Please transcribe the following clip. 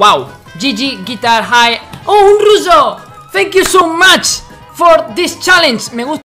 Wow, GG Guitar High. ¡Oh, un ruso! Thank you so much for this challenge. Me gusta.